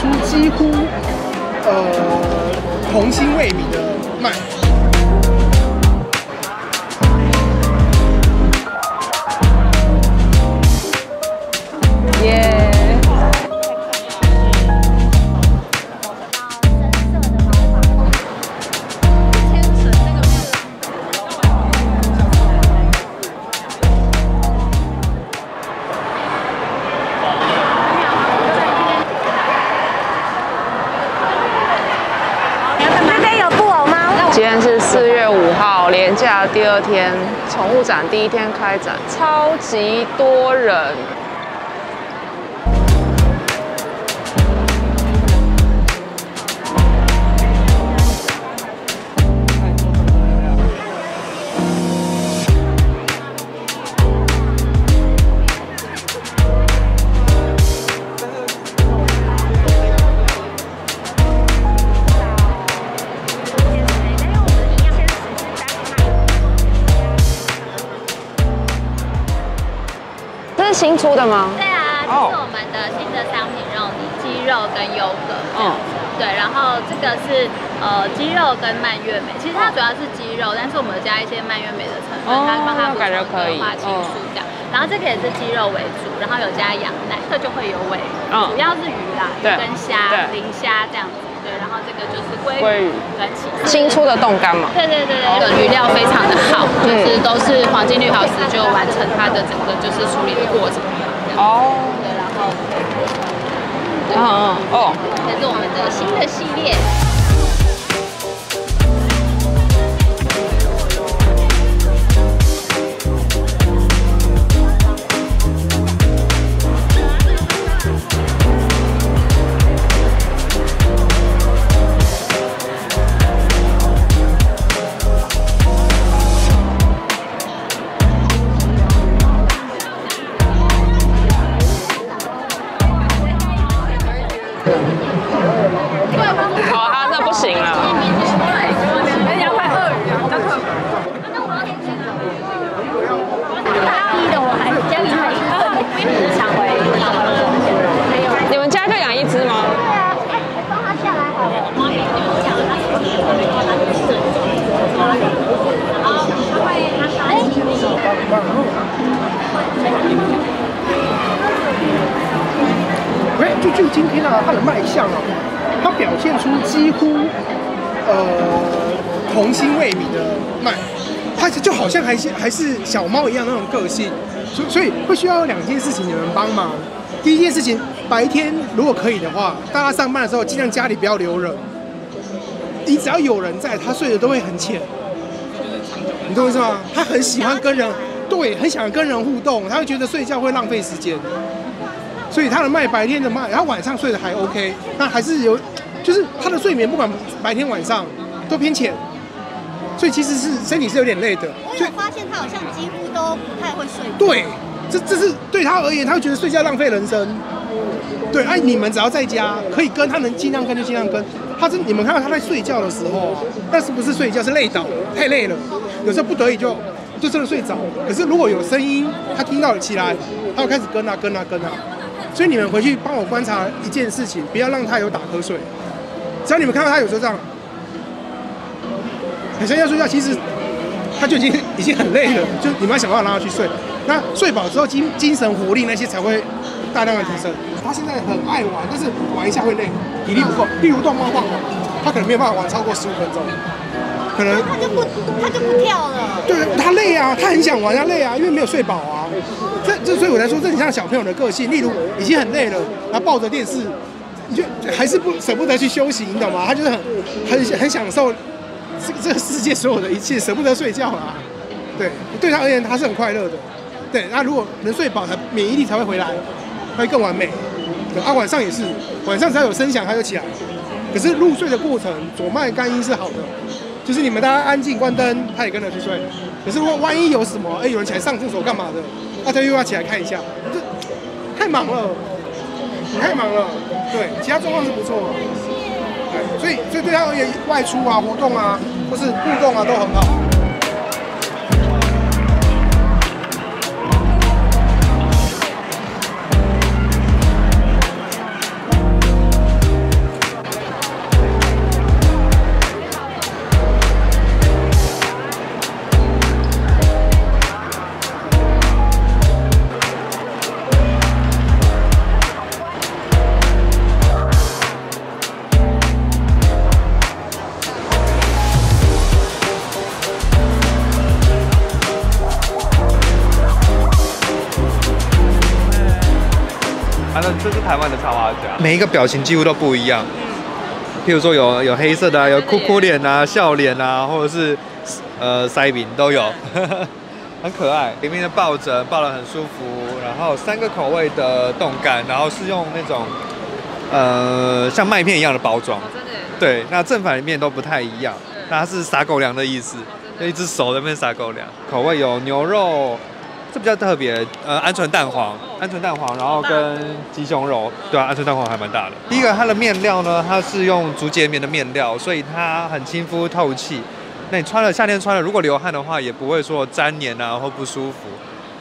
出几乎呃童心未泯的卖。第二天，宠物展第一天开展，超级多人。的吗？对啊，这是我们的新的商品肉泥鸡肉跟优格。嗯，对，然后这个是呃鸡肉跟蔓越莓，其实它主要是鸡肉，但是我们加一些蔓越莓的成分，它帮它补充的花青素这样。然后这个也是鸡肉为主，然后有加羊奶，这就会有尾鱼，主要是鱼啦，鱼跟虾、磷虾这样子。对，然后这个就是鲑鱼跟起新出的冻干嘛？对对对对，这个鱼料非常的好，就是都是黄金绿宝石就完成它的整个就是处理的过程。哦，对，然后，嗯嗯哦，这是我们的新的系列。它的卖相啊，它表现出几乎呃童心未泯的卖，它就好像还是还是小猫一样那种个性，所所以会需要有两件事情你们帮忙。第一件事情，白天如果可以的话，大家上班的时候尽量家里不要留人，你只要有人在，他睡得都会很浅。你懂我意思吗？他很喜欢跟人，对，很喜欢跟人互动，他会觉得睡觉会浪费时间。所以他的卖白天的卖，然后晚上睡得还 OK，那还是有，就是他的睡眠不管白天晚上都偏浅，所以其实是身体是有点累的。我有发现他好像几乎都不太会睡。对，这这是对他而言，他会觉得睡觉浪费人生。对，哎，你们只要在家可以跟他能尽量跟就尽量跟。他是你们看到他在睡觉的时候，但是不是睡觉是累倒，太累了，有时候不得已就就真的睡着。可是如果有声音，他听到了起来，他会开始跟啊跟啊跟啊。所以你们回去帮我观察一件事情，不要让他有打瞌睡。只要你们看到他有时候这样，很像要睡觉，其实他就已经已经很累了，就你们要想办法让他去睡。那睡饱之后，精精神活力那些才会大量的提升。他现在很爱玩，但是玩一下会累，体力不够。例如逗猫棒，他可能没有办法玩超过十五分钟，可能他就不他就不跳了。对，他累啊，他很想玩，他累啊，因为没有睡饱啊。这这所以我来说，这很像小朋友的个性。例如已经很累了，他抱着电视，你就还是不舍不得去休息，你懂吗？他就是很很很享受这这个世界所有的一切，舍不得睡觉啊。对，对他而言，他是很快乐的。对，那如果能睡饱，他免疫力才会回来，会更完美。啊，晚上也是，晚上只要有声响，他就起来。可是入睡的过程，左脉肝阴是好的，就是你们大家安静关灯，他也跟着去睡。可是如果万一有什么，哎，有人起来上厕所干嘛的？大家又要起来看一下，这太忙了，你太忙了。对，其他状况是不错的。对，所以所以对他而言，外出啊、活动啊，或是互动啊，都很好。台湾的插画家，每一个表情几乎都不一样。譬如说有有黑色的、啊，有哭哭脸啊、笑脸啊，或者是呃腮饼都有，很可爱。里面的抱枕抱得很舒服，然后三个口味的冻干，然后是用那种呃像麦片一样的包装。真的。对，那正反里面都不太一样。那它是撒狗粮的意思，就一只手在那边撒狗粮。口味有牛肉。这比较特别，呃，鹌鹑蛋黄，鹌鹑蛋黄，然后跟鸡胸肉，对啊，鹌鹑蛋黄还蛮大的。第一个，它的面料呢，它是用竹节棉的面料，所以它很亲肤透气。那你穿了夏天穿了，如果流汗的话，也不会说粘黏啊或不舒服。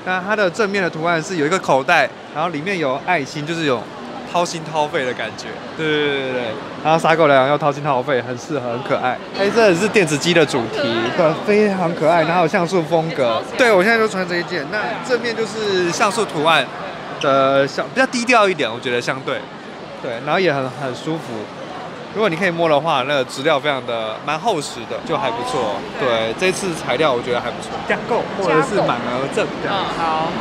那它的正面的图案是有一个口袋，然后里面有爱心，就是有。掏心掏肺的感觉，对对对对对，然后撒狗粮又掏心掏肺，很适合，很可爱。哎，这也是电子机的主题，对，非常可爱，然后有像素风格。对我现在就穿这一件，那正面就是像素图案的小，比较低调一点，我觉得相对，对，然后也很很舒服。如果你可以摸的话，那个质料非常的蛮厚实的，就还不错。对，这次材料我觉得还不错，加购或者是满额赠。嗯，好。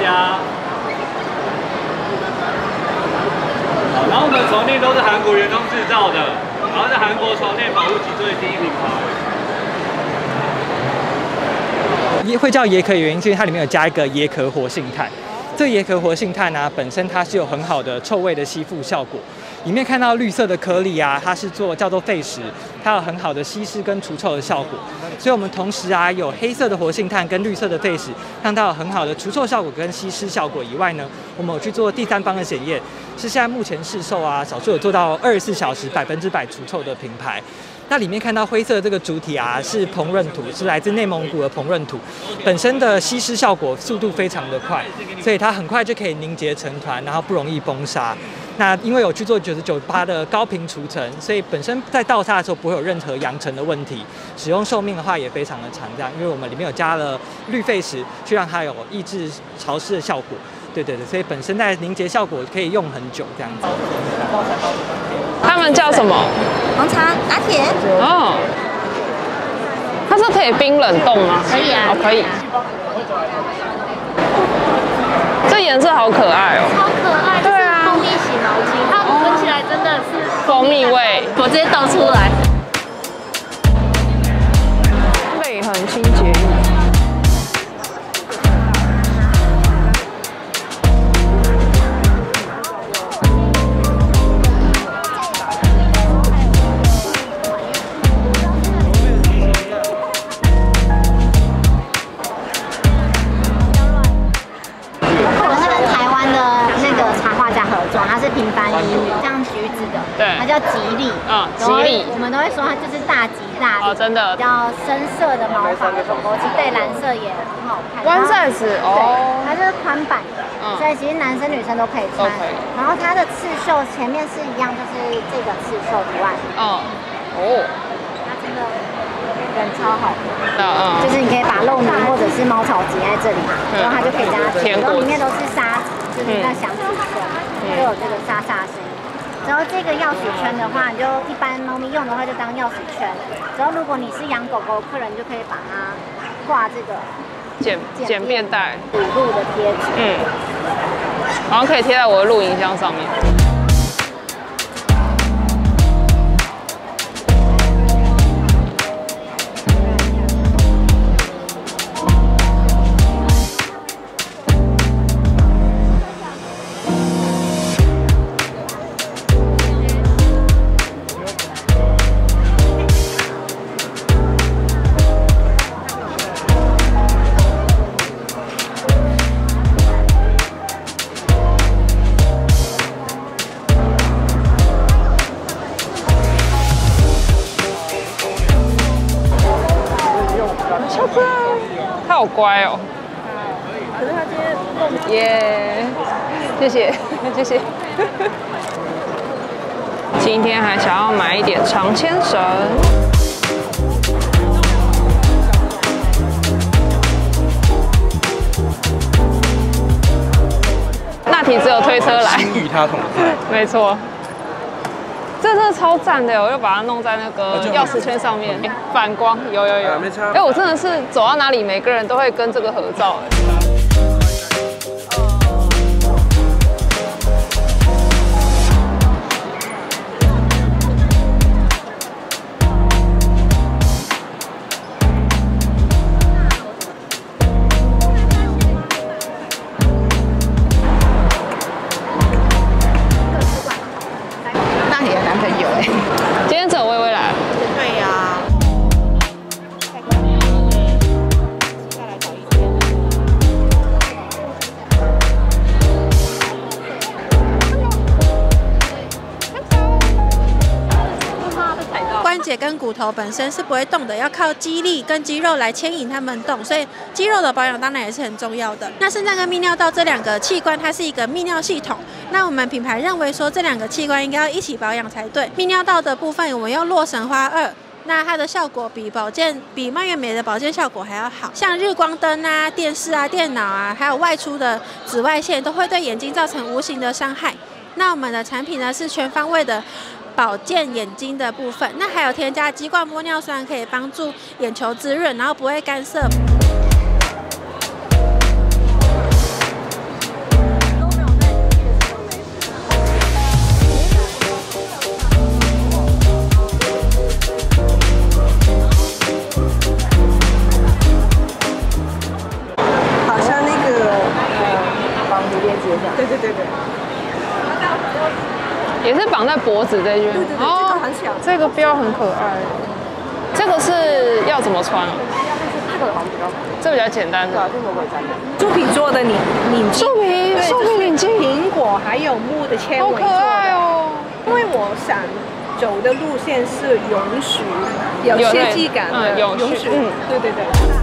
家。然后我们床垫都是韩国原装制造的，然后是韩国床垫保护脊椎第一品牌。也会叫椰壳，原因是因为它里面有加一个椰壳活性炭，这椰壳活性炭呢，本身它是有很好的臭味的吸附效果。里面看到绿色的颗粒啊，它是做叫做废石，它有很好的吸湿跟除臭的效果。所以我们同时啊，有黑色的活性炭跟绿色的废石，让它有很好的除臭效果跟吸湿效果以外呢，我们有去做第三方的检验，是现在目前市售啊，少数有做到二十四小时百分之百除臭的品牌。那里面看到灰色这个主体啊，是膨润土，是来自内蒙古的膨润土，本身的吸湿效果速度非常的快，所以它很快就可以凝结成团，然后不容易崩沙。那因为有去做九十九八的高频除尘，所以本身在倒沙的时候不会有任何扬尘的问题。使用寿命的话也非常的长，这样，因为我们里面有加了绿沸石，去让它有抑制潮湿的效果。对对对，所以本身在凝结效果可以用很久这样子。他们叫什么？红茶拿铁。哦，它是可以冰冷冻吗？可以啊，可以。这颜色好可爱哦。超可爱。对啊。蜂蜜洗毛巾，它闻起来真的是蜂蜜味。我直接倒出来。会说它就是大吉大利，哦，真的，比较深色的毛发的狗狗，其实对蓝色也很好看。One size，哦，它是宽版的，所以其实男生女生都可以穿。然后它的刺绣前面是一样，就是这个刺绣图案。哦，哦，它真的人超好的，就是你可以把肉泥或者是猫草挤在这里，然后它就可以这样，然后里面都是沙子，就是那响指的。就有这个沙沙声音。然后这个钥匙圈的话，你就一般猫咪用的话就当钥匙圈。然后如果你是养狗狗客人，就可以把它挂这个简简便袋补录的贴纸。嗯，然后可以贴在我的录音箱上面。耶，谢谢谢谢。今天还想要买一点长牵绳。那题只有推车来。与他同在。没错。这真的超赞的，我又把它弄在那个钥匙圈上面，反光，有有有。哎，我真的是走到哪里，每个人都会跟这个合照。有哎，今天走薇薇来。骨头本身是不会动的，要靠肌力跟肌肉来牵引它们动，所以肌肉的保养当然也是很重要的。那肾脏跟泌尿道这两个器官，它是一个泌尿系统。那我们品牌认为说这两个器官应该要一起保养才对。泌尿道的部分，我们用洛神花二，那它的效果比保健比蔓越莓的保健效果还要好。像日光灯啊、电视啊、电脑啊，还有外出的紫外线，都会对眼睛造成无形的伤害。那我们的产品呢，是全方位的。保健眼睛的部分，那还有添加鸡冠玻尿酸，可以帮助眼球滋润，然后不会干涩。脖子这边，哦，很小，这个标很可爱。这个是要怎么穿啊？这个好像比较，这比较简单。对啊，这个我也穿。猪皮做的领领巾，猪皮，猪皮领巾，苹果还有木的纤维做的。好可爱哦！因为我想走的路线是允许，有设计感的永许。嗯，对对对。